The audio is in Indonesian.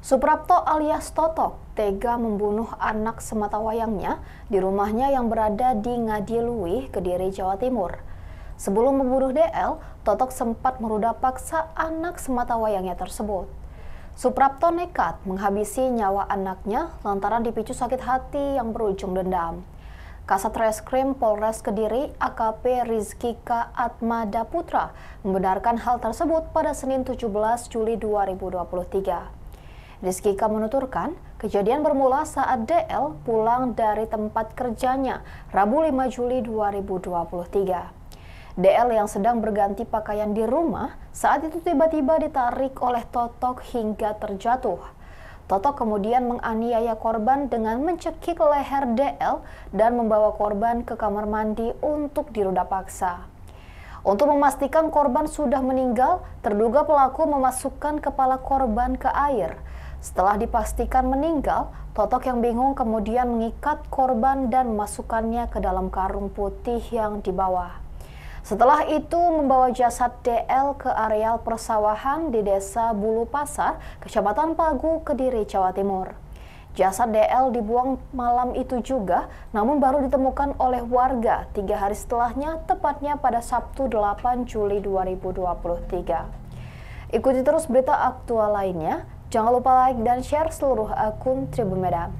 Suprapto alias Totok tega membunuh anak sematawayangnya di rumahnya yang berada di Ngadiluih, Kediri, Jawa Timur. Sebelum membunuh DL, Totok sempat meruda paksa anak sematawayangnya tersebut. Suprapto nekat menghabisi nyawa anaknya lantaran dipicu sakit hati yang berujung dendam. Kasat Reskrim Polres Kediri AKP Rizkika Atmada Putra membenarkan hal tersebut pada Senin 17 Juli 2023. Rizkika menuturkan, kejadian bermula saat DL pulang dari tempat kerjanya Rabu 5 Juli 2023. DL yang sedang berganti pakaian di rumah saat itu tiba-tiba ditarik oleh Totok hingga terjatuh. Totok kemudian menganiaya korban dengan mencekik leher DL dan membawa korban ke kamar mandi untuk diruda paksa. Untuk memastikan korban sudah meninggal, terduga pelaku memasukkan kepala korban ke air setelah dipastikan meninggal, Totok yang bingung kemudian mengikat korban dan memasukkannya ke dalam karung putih yang dibawa. Setelah itu membawa jasad DL ke areal persawahan di desa Bulu Pasar, Kecamatan Pagu, Kediri, Jawa Timur. Jasad DL dibuang malam itu juga, namun baru ditemukan oleh warga tiga hari setelahnya, tepatnya pada Sabtu 8 Juli 2023. Ikuti terus berita aktual lainnya Jangan lupa like dan share seluruh akun Tribun Medan.